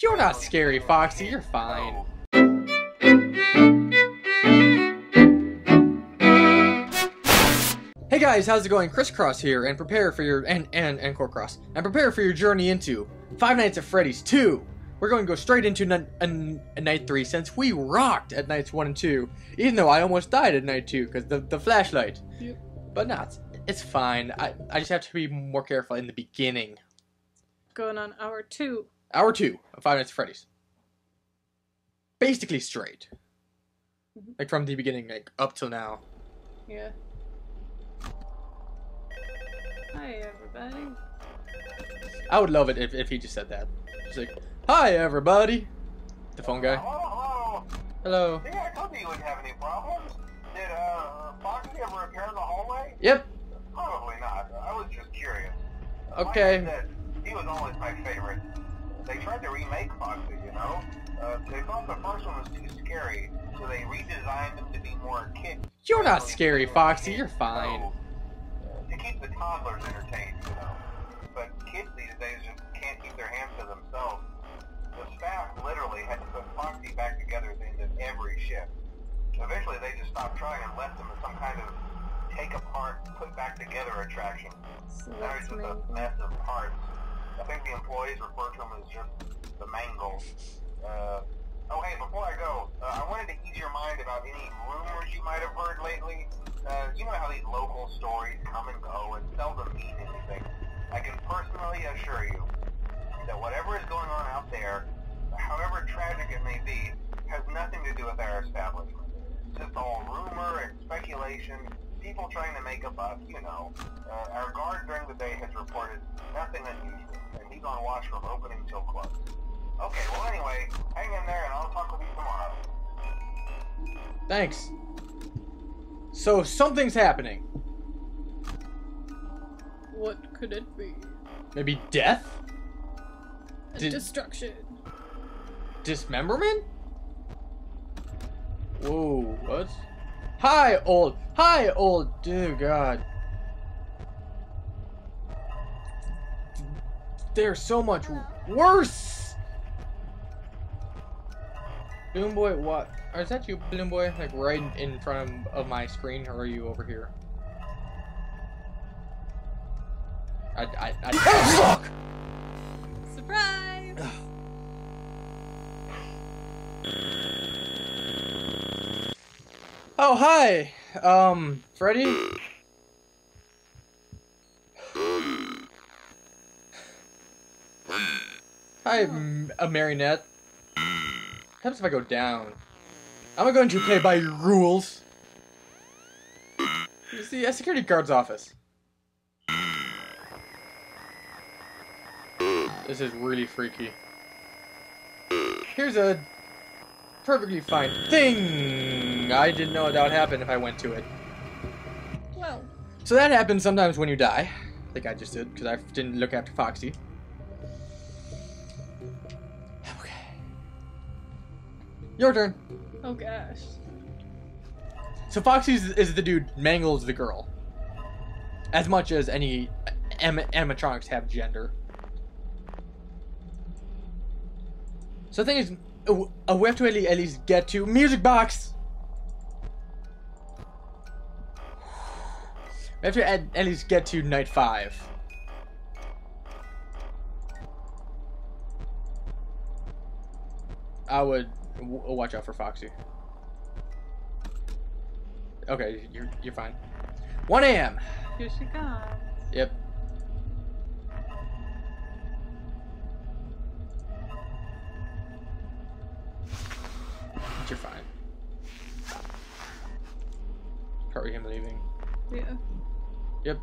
You're not scary, Foxy. You're fine. Hey guys, how's it going? Chris Chross here, and prepare for your and and and Cross, and prepare for your journey into Five Nights at Freddy's 2. We're going to go straight into n- night three since we rocked at nights one and two, even though I almost died at night two because the the flashlight. Yep. But not. It's fine. I I just have to be more careful in the beginning. Going on hour two. Hour two of Five Nights at Freddy's. Basically straight. Mhm. Like from the beginning, like up till now. Yeah. Hi everybody. I would love it if, if he just said that. Just like, hi everybody. The phone guy. Hello, Hello. hello. Yeah, I told you you wouldn't have any problems. Did uh, Foxy ever appear in the hallway? Yep. Probably not. I was just curious. Okay. Like he was always my favorite. They tried to remake Foxy, you know? Uh, they thought the first one was too scary, so they redesigned him to be more kid. You're not scary, Foxy. You're fine. So, to keep the toddlers entertained, you know. But kids these days just can't keep their hands to themselves. The staff literally had to put Foxy back together at the end of every shift. Eventually they just stopped trying and left him as some kind of take apart, put back together attraction. So Now he's just a mess of parts. I think the employees refer to him as just the mangle. Uh, oh hey, before I go, uh, I wanted to ease your mind about any rumors you might have heard lately. Uh, you know how these local stories come and go and seldom mean anything. I can personally assure you that whatever is going on out there, however tragic it may be, has nothing to do with our establishment. It's just all rumor and speculation, people trying to make a buck, you know. Uh, our guard during the day has reported nothing unusual, and he's on watch from opening till close. Okay, well anyway, hang in there and I'll talk with you tomorrow. Thanks. So something's happening. What could it be? Maybe death? A destruction. Dismemberment? Whoa, what? Hi, old. Hi, old. Dear God. They're so much worse. Balloon Boy, what? Or is that you, Balloon Boy? Like right in front of, of my screen, or are you over here? I, I, I. Oh, fuck! Oh, hi! Um, Freddy? Hi, M- a marionette. What happens if I go down? I'm going to play by your rules. It's the security guard's office. This is really freaky. Here's a perfectly fine thing. Mm. I didn't know that would happen if I went to it. Well, So that happens sometimes when you die. I think I just did because I didn't look after Foxy. Okay. Your turn. oh gosh. So Foxy is, the dude mangles the girl. As much as any am- animatronics have gender. So the thing is, we have to at least get to music box. Have to at, at least get to night five. I would watch out for Foxy. Okay, you're you're fine. 1 a.m. Here she comes. Yep. Yep.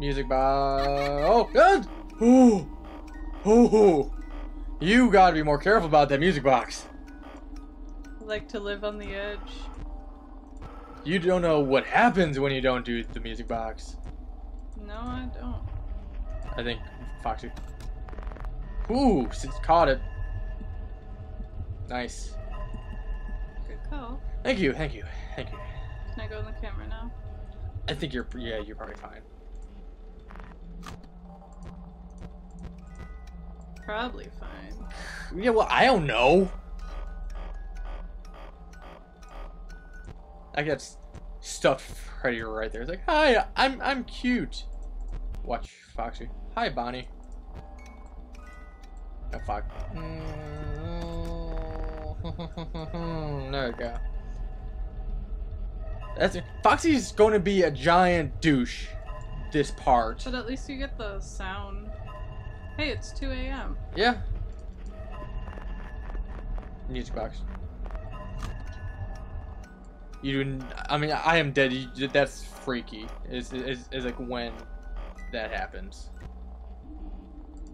Music by Oh good! Ooh! Ooh! You gotta be more careful about that music box. I like to live on the edge. You don't know what happens when you don't do the music box. No, I don't. I think Foxy. Ooh, s- caught it. Nice. Good call. Thank you, thank you, thank you. Can I go on the camera now? I think you're, yeah, you're probably fine. probably fine. Yeah, well, I don't know. I got s- stuffed Freddy right there. It's like, hi, I'm I'm cute. Watch Foxy. Hi, Bonnie. Oh fuck. There we go. That's it. Foxy's going to be a giant douche. This part. But at least you get the sound. Hey, it's 2 a.m. Yeah. Music box. You do. I mean, I am dead. You, that's freaky. Is is is like when that happens.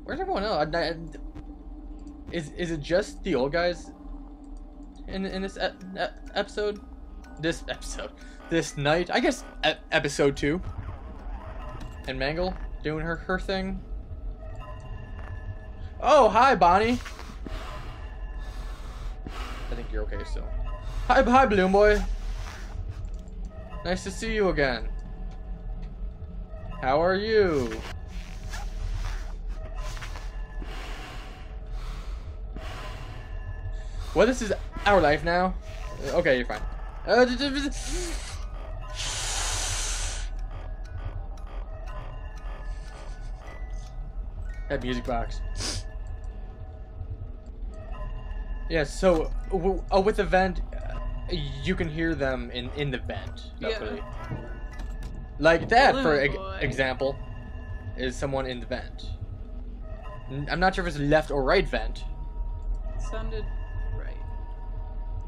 Where's everyone else? I- I- Is is it just the old guys in in this ep- episode? This episode, this night. I guess e- episode two. And Mangle doing her her thing. Oh, hi, Bonnie. I think you're okay still. Hi, hi, Balloon Boy. Nice to see you again. How are you? Well, this is our life now. Okay, you're fine. Uh, that music box. Yeah, so w- uh, with the vent, uh, you can hear them in, in the vent. Yeah. Like that, for e- boy. example, is someone in the vent. I'm not sure if it's left or right vent. Sounded right.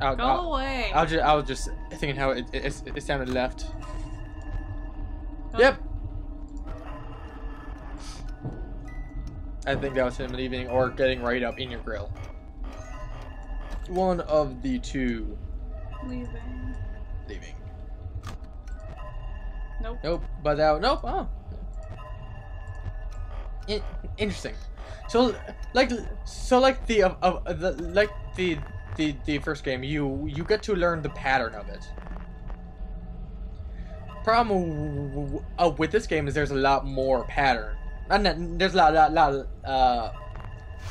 I'll, Go I'll, away. I'll just, I was just thinking how it, it, it sounded left. Oh, Yep. I think that was him leaving or getting right up in your grill. One of the two Leaving. leaving. Nope. Nope, but that nope. Oh, In- interesting. So like so like the uh, uh, the like the the the first game, you you get to learn the pattern of it. Problem uh, with this game is there's a lot more pattern. And there's a lot lot lot uh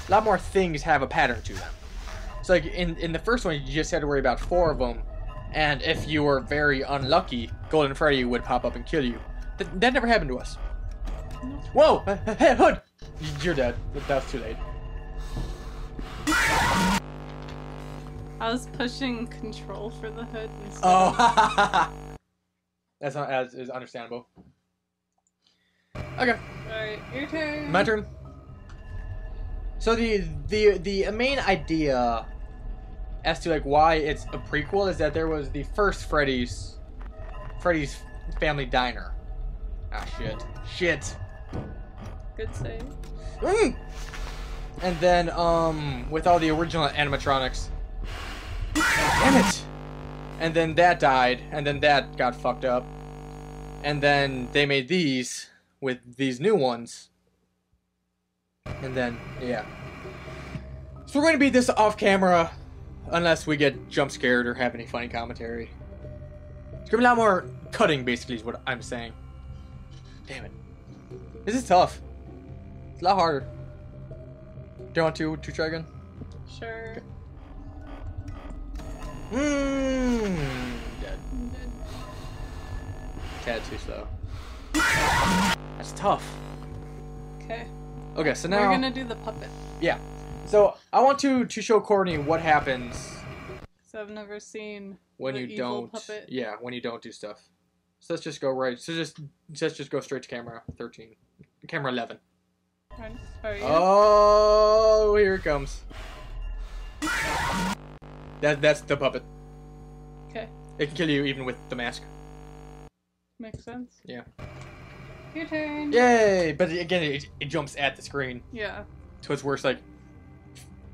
lot more things have a pattern to them. So like in in the first one, you just had to worry about four of them, and if you were very unlucky, Golden Freddy would pop up and kill you. Th- that never happened to us. Whoa! Hey, Hood! You're dead. That was too late. I was pushing control for the hood instead. Oh, that's not as is understandable. Okay, Alright, your turn. my turn. So the the the main idea as to like why it's a prequel is that there was the first Freddy's Freddy's Family Diner. Ah shit, shit. Good save. Mm. And then, um, with all the original animatronics. Damn it! And then that died, and then that got fucked up. And then they made these with these new ones. And then, yeah. So we're gonna beat this off camera, unless we get jump scared or have any funny commentary. It's gonna be a lot more cutting, basically, is what I'm saying. Damn it. This is tough. It's a lot harder. Do you want to, to try again? Sure. Mmm. Dead. Dead. Tad too slow. That's tough. Okay. Okay, so now We're gonna do the puppet. yeah. So I want to to show Courtney what happens So I've never seen when the you evil don't. puppet. Yeah, when you don't do stuff. So let's just go right. So just let's just go straight to camera thirteen, camera eleven. Are, are you? Oh, here it comes. That that's the puppet. Okay. It can kill you even with the mask. Makes sense. Yeah. Your turn. Yay! But again, it, it jumps at the screen. Yeah. So it's worse. Like,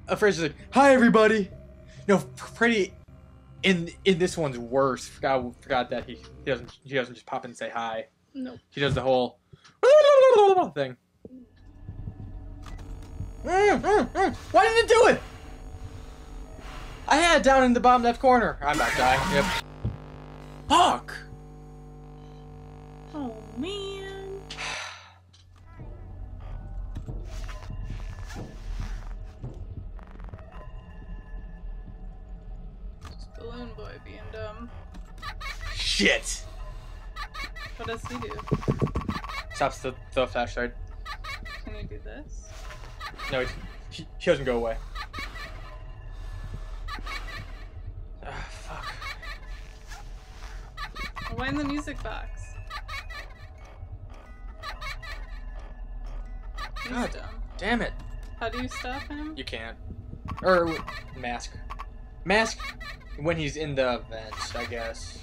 a phrase is like, "Hi, everybody." No, Freddy in in this one's worse. Forgot forgot that he, he doesn't he doesn't just pop in and say hi. Nope. He does the whole thing. Mm, mm, mm. Why didn't it do it? I had down in the bottom left corner. I'm not dying. Yep. Fuck! Oh, man. Just balloon boy being dumb. Shit! What does he do? Stops the, the flashlight. Can you do this? No, he, he doesn't go away. Why in the music box? He's God. dumb. Damn it. How do you stop him? You can't. Or mask. Mask when he's in the vents, I guess.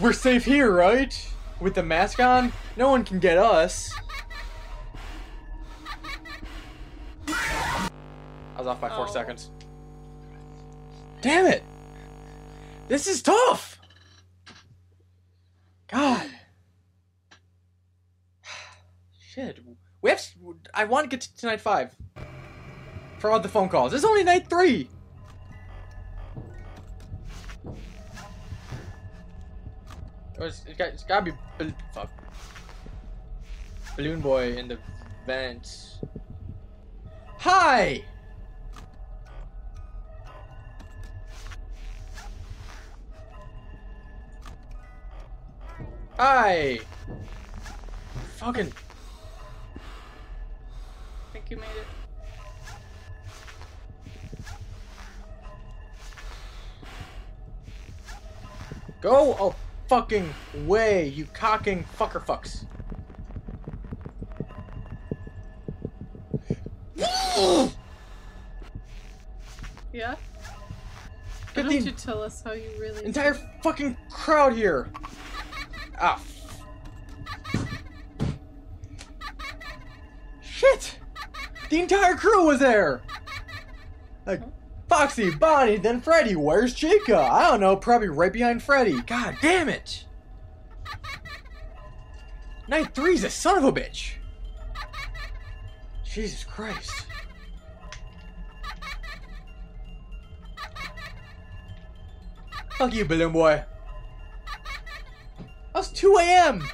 We're safe here, right? With the mask on? No one can get us. I was off by four Oh. seconds. Damn it! This is tough! God. Shit. We have. I want to get to night five. For all the phone calls. It's only night three! Oh, it's, it's, got, it's gotta be. Fuck. Balloon Boy in the vents. Hi! Hi! Fucking. I think you made it. Go a fucking way, you cocking fucker fucks. Yeah? Why don't you tell us how you really entire fucking crowd here. Ah. f- Shit! The entire crew was there! Like, Foxy, Bonnie, then Freddy. Where's Chica? I don't know, probably right behind Freddy. God damn it! Night three's a son of a bitch! Jesus Christ. Fuck you, balloon boy. That was 2 a.m.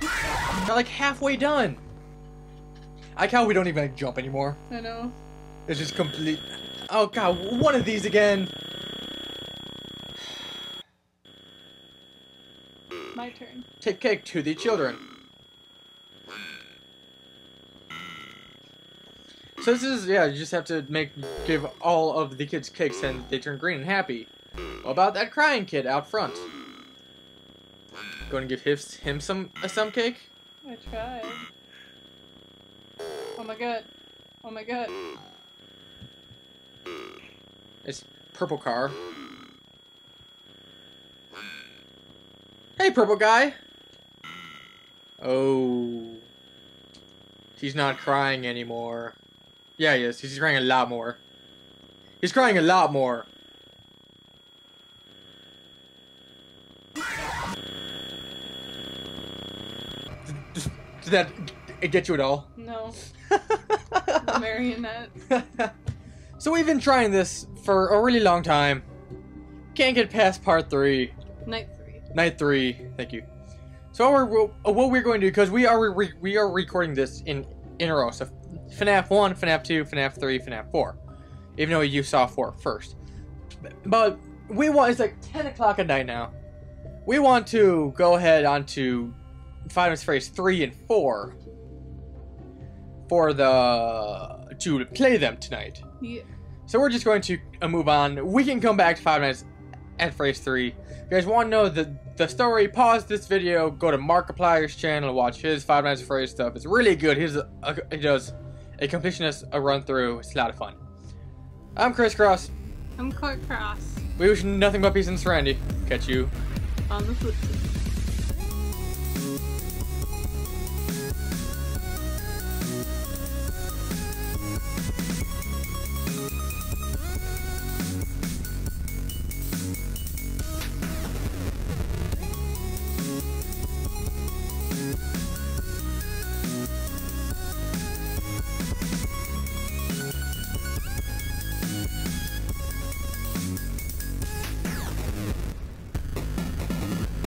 They're like halfway done. I like how we don't even jump anymore. I know. It's just complete. Oh god, one of these again. My turn. Take cake to the children. So this is yeah, you just have to make give all of the kids cakes and they turn green and happy. What about that crying kid out front? Going to give him, him some uh, some cake? I tried. Oh my god. Oh my god. It's purple car. Hey, purple guy. Oh, he's not crying anymore. Yeah, he is. He's crying a lot more. He's crying a lot more. Did that get you at all? No. The marionette. so we've been trying this for a really long time. Can't get past part three, Night three. night three. Thank you. So what we're, what we're going to do because we are re- we are recording this in in a row. So FNAF one, FNAF two, FNAF three, FNAF four. Even though you saw four first, but we want it's like ten o'clock at night now. We want to go ahead onto Five Nights at three and four for the to play them tonight. Yeah. So we're just going to uh, move on. We can come back to Five Nights at Freddy's 3. If you guys want to know the, the story, pause this video, go to Markiplier's channel, watch his Five Nights at Freddy's stuff. It's really good. He's a, a, he does a completionist a run through. It's a lot of fun. I'm Chris Chross. I'm quite cross. We wish you nothing but peace and serenity. Catch you On the flip side.